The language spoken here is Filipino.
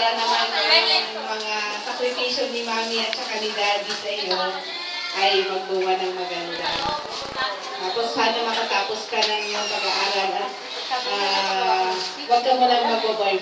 para naman yung mga sakripisyo ni Mami at saka ni Daddy sa iyo ay magbuwa ng maganda. Tapos sana makatapos ka ng iyong pag-aaral at ah, huwag ka mo lang mag-boyfriend.